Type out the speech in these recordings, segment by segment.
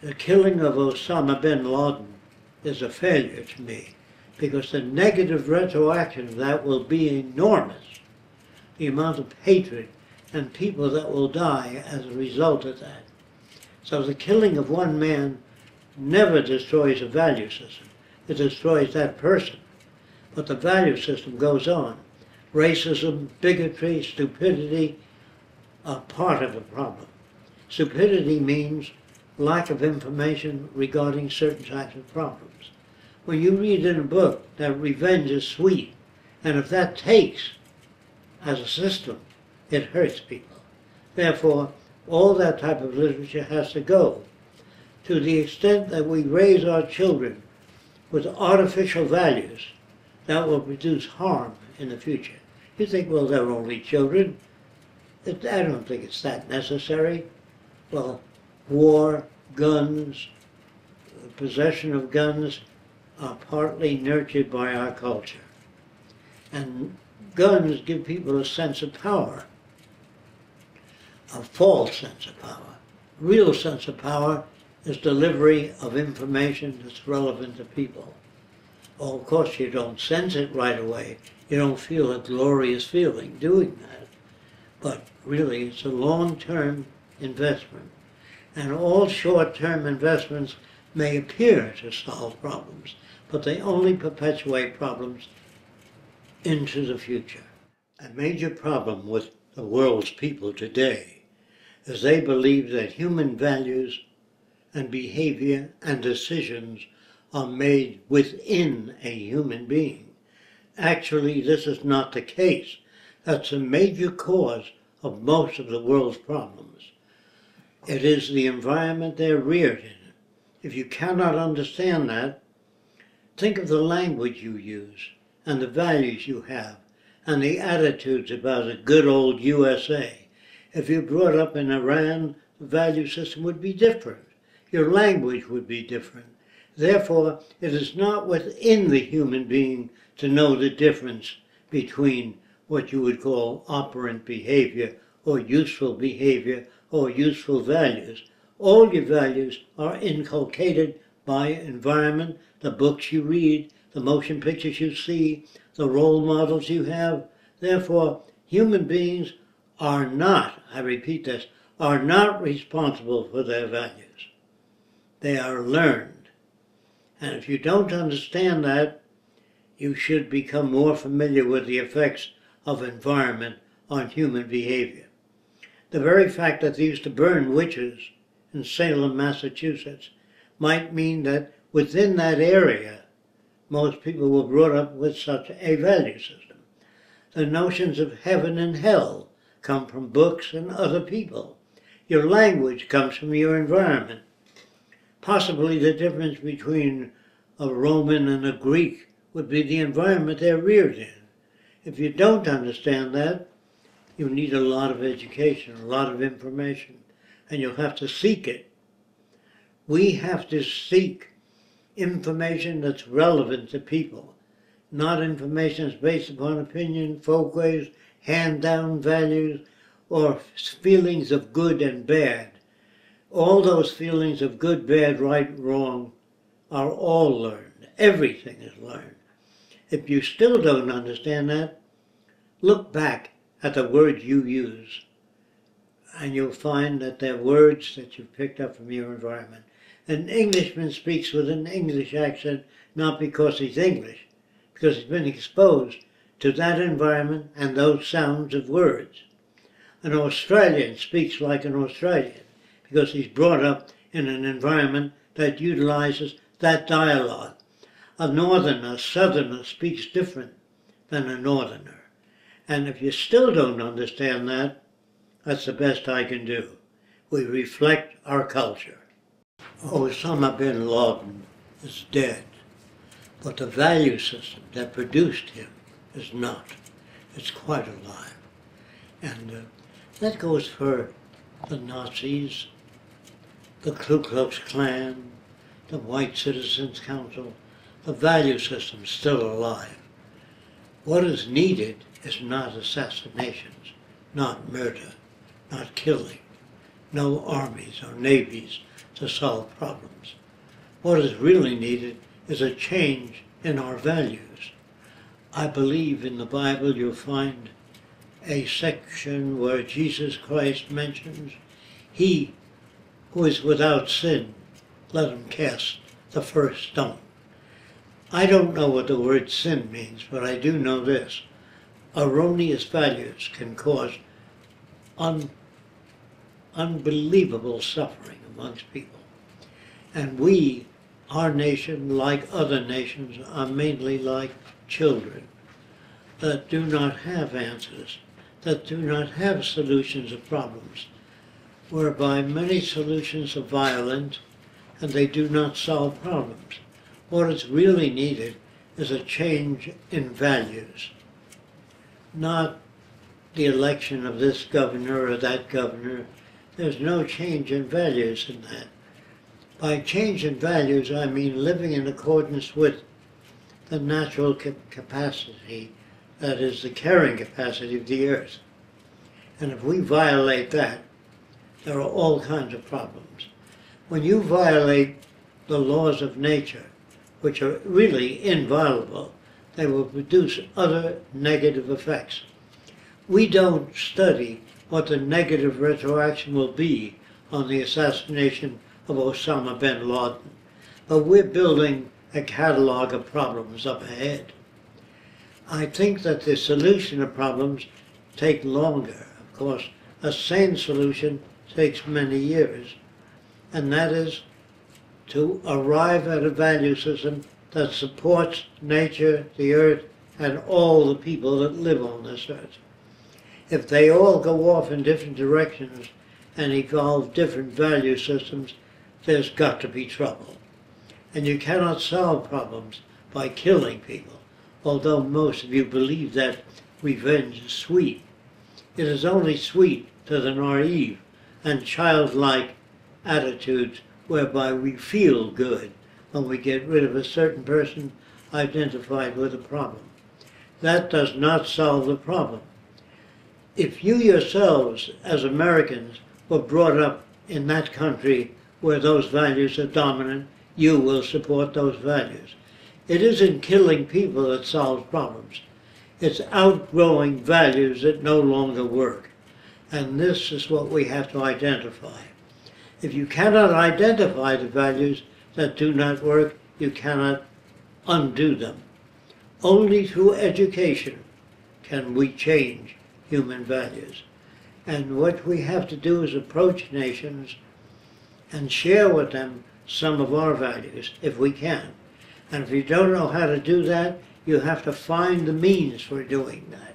the killing of Osama bin Laden is a failure to me because the negative retroaction of that will be enormous. The amount of hatred and people that will die as a result of that. So the killing of one man never destroys a value system. It destroys that person. But the value system goes on. Racism, bigotry, stupidity are part of the problem. Stupidity means lack of information regarding certain types of problems. When you read in a book that revenge is sweet, and if that takes as a system, it hurts people. Therefore, all that type of literature has to go. To the extent that we raise our children with artificial values, that will produce harm in the future. You think, well, they're only children. I don't think it's that necessary. Well, war, guns, possession of guns are partly nurtured by our culture. And guns give people a sense of power, a false sense of power. Real sense of power is delivery of information that's relevant to people. Of course, you don't sense it right away. You don't feel a glorious feeling doing that. But really, it's a long-term investment. And all short-term investments may appear to solve problems, but they only perpetuate problems into the future. A major problem with the world's people today is they believe that human values and behavior and decisions are made within a human being. Actually, this is not the case. That's a major cause of most of the world's problems. It is the environment they're reared in. If you cannot understand that, think of the language you use and the values you have and the attitudes about a good old USA. If you brought up in Iran, the value system would be different. Your language would be different. Therefore, it is not within the human being to know the difference between what you would call operant behavior or useful behavior or useful values. All your values are inculcated by environment, the books you read, the motion pictures you see, the role models you have. Therefore, human beings are not, I repeat this, are not responsible for their values. They are learned. And if you don't understand that, you should become more familiar with the effects of environment on human behavior. The very fact that they used to burn witches in Salem, Massachusetts, might mean that within that area, most people were brought up with such a value system. The notions of heaven and hell come from books and other people. Your language comes from your environment. Possibly the difference between a Roman and a Greek would be the environment they're reared in. If you don't understand that, you need a lot of education, a lot of information, and you'll have to seek it. We have to seek information that's relevant to people, not information that's based upon opinion, folkways, hand-down values, or feelings of good and bad. All those feelings of good, bad, right, wrong are all learned. Everything is learned. If you still don't understand that, look back at the words you use and you'll find that they're words that you've picked up from your environment. An Englishman speaks with an English accent not because he's English, because he's been exposed to that environment and those sounds of words. An Australian speaks like an Australian because he's brought up in an environment that utilizes that dialogue. A northerner, southerner speaks different than a northerner. And if you still don't understand that, that's the best I can do. We reflect our culture. Osama bin Laden is dead, but the value system that produced him is not. It's quite alive. And uh, that goes for the Nazis, the Ku Klux Klan, the White Citizens Council, the value system still alive. What is needed is not assassinations, not murder, not killing, no armies or navies to solve problems. What is really needed is a change in our values. I believe in the Bible you'll find a section where Jesus Christ mentions, He who is without sin, let him cast the first stone. I don't know what the word sin means, but I do know this. Erroneous values can cause un, unbelievable suffering amongst people. And we, our nation, like other nations, are mainly like children that do not have answers, that do not have solutions of problems, whereby many solutions are violent and they do not solve problems. What is really needed is a change in values, not the election of this governor or that governor. There's no change in values in that. By change in values, I mean living in accordance with the natural capacity, that is, the carrying capacity of the earth. And if we violate that, there are all kinds of problems. When you violate the laws of nature, which are really inviolable, they will produce other negative effects. We don't study what the negative retroaction will be on the assassination of Osama bin Laden, but we're building a catalog of problems up ahead. I think that the solution of problems take longer. Of course, a sane solution takes many years, and that is to arrive at a value system that supports nature, the earth, and all the people that live on this earth. If they all go off in different directions and evolve different value systems, there's got to be trouble. And you cannot solve problems by killing people, although most of you believe that revenge is sweet. It is only sweet to the naive and childlike attitudes whereby we feel good when we get rid of a certain person identified with a problem. That does not solve the problem. If you yourselves, as Americans, were brought up in that country where those values are dominant, you will support those values. It isn't killing people that solves problems. It's outgrowing values that no longer work. And this is what we have to identify. If you cannot identify the values that do not work, you cannot undo them. Only through education can we change human values. And what we have to do is approach nations and share with them some of our values, if we can. And if you don't know how to do that, you have to find the means for doing that.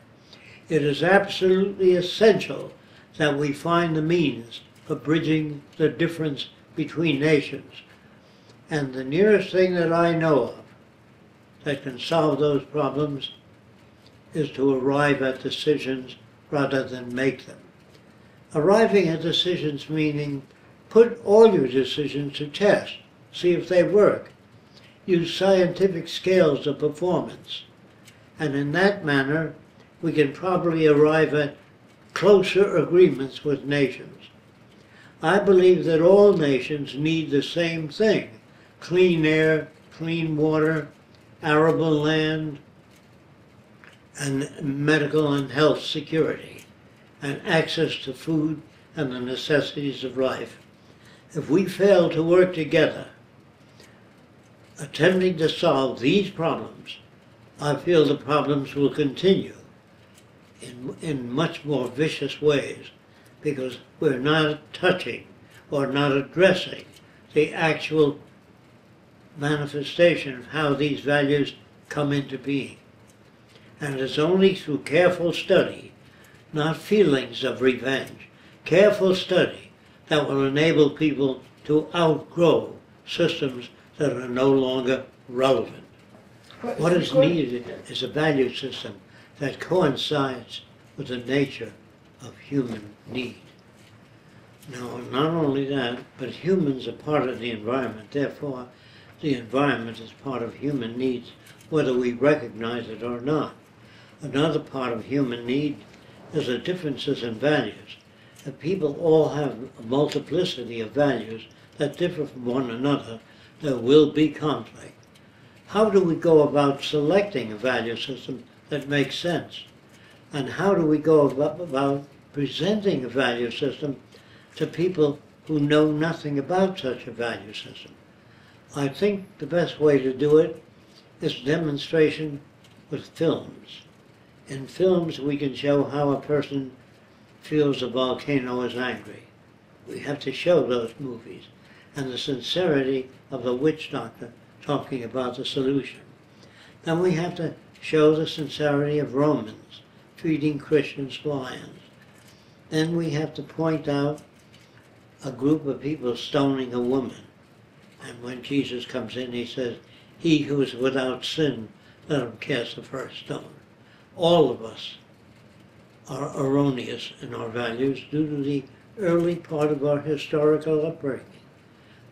It is absolutely essential that we find the means for bridging the difference between nations. And the nearest thing that I know of that can solve those problems is to arrive at decisions rather than make them. Arriving at decisions meaning put all your decisions to test, see if they work. Use scientific scales of performance. And in that manner, we can probably arrive at closer agreements with nations. I believe that all nations need the same thing, clean air, clean water, arable land, and medical and health security, and access to food and the necessities of life. If we fail to work together, attempting to solve these problems, I feel the problems will continue in, in much more vicious ways because we're not touching or not addressing the actual manifestation of how these values come into being. And it's only through careful study, not feelings of revenge, careful study that will enable people to outgrow systems that are no longer relevant. What is needed is a value system that coincides with the nature of human need. Now, not only that, but humans are part of the environment. Therefore, the environment is part of human needs, whether we recognize it or not. Another part of human need is the differences in values. That people all have a multiplicity of values that differ from one another, there will be conflict. How do we go about selecting a value system that makes sense? And how do we go about presenting a value system to people who know nothing about such a value system? I think the best way to do it is demonstration with films. In films, we can show how a person feels a volcano is angry. We have to show those movies and the sincerity of the witch doctor talking about the solution. Then we have to show the sincerity of Romans treating Christians lions. Then we have to point out a group of people stoning a woman. And when Jesus comes in, he says, He who is without sin, let him cast the first stone. All of us are erroneous in our values due to the early part of our historical upbringing.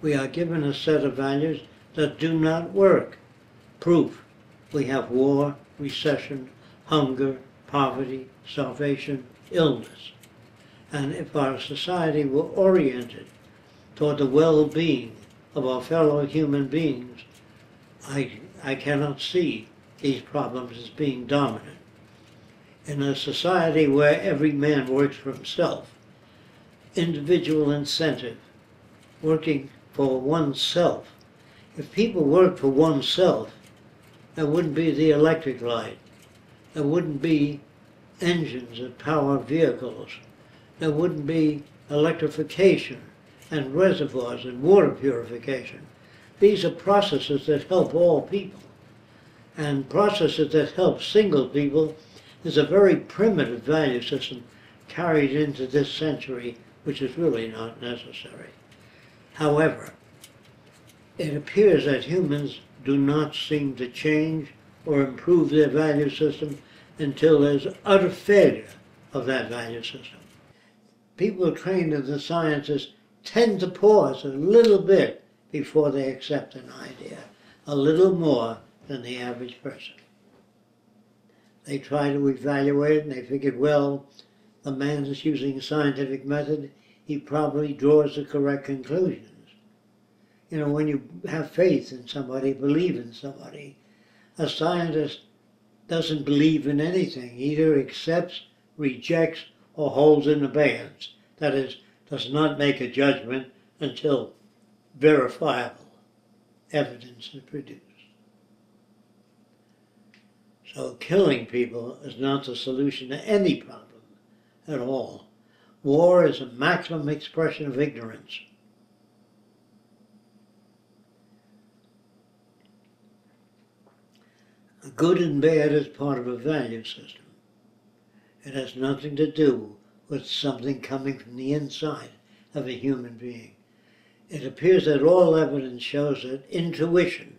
We are given a set of values that do not work. Proof. We have war, recession, hunger, poverty, starvation, illness. And if our society were oriented toward the well-being of our fellow human beings, I, I cannot see these problems as being dominant. In a society where every man works for himself, individual incentive, working for oneself. If people worked for oneself, there wouldn't be the electric light. There wouldn't be engines that power vehicles. There wouldn't be electrification and reservoirs and water purification. These are processes that help all people. And processes that help single people is a very primitive value system carried into this century, which is really not necessary. However, it appears that humans do not seem to change or improve their value system until there's utter failure of that value system. People trained in the sciences tend to pause a little bit before they accept an idea, a little more than the average person. They try to evaluate it and they figured, well, the man is using a scientific method, he probably draws the correct conclusions. You know, when you have faith in somebody, believe in somebody, a scientist doesn't believe in anything, either accepts, rejects, or holds in abeyance. That is, does not make a judgment until verifiable evidence is produced. So killing people is not the solution to any problem at all. War is a maximum expression of ignorance. Good and bad is part of a value system. It has nothing to do with something coming from the inside of a human being. It appears that all evidence shows that intuition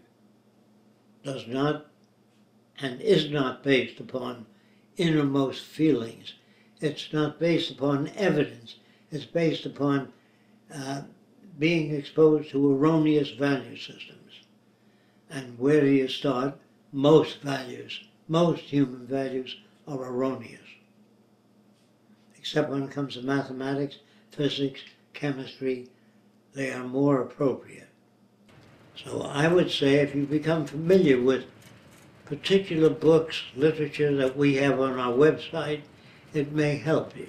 does not and is not based upon innermost feelings. It's not based upon evidence. It's based upon uh, being exposed to erroneous value systems. And where do you start? Most values, most human values are erroneous. Except when it comes to mathematics, physics, chemistry, they are more appropriate. So I would say if you become familiar with particular books, literature that we have on our website, it may help you.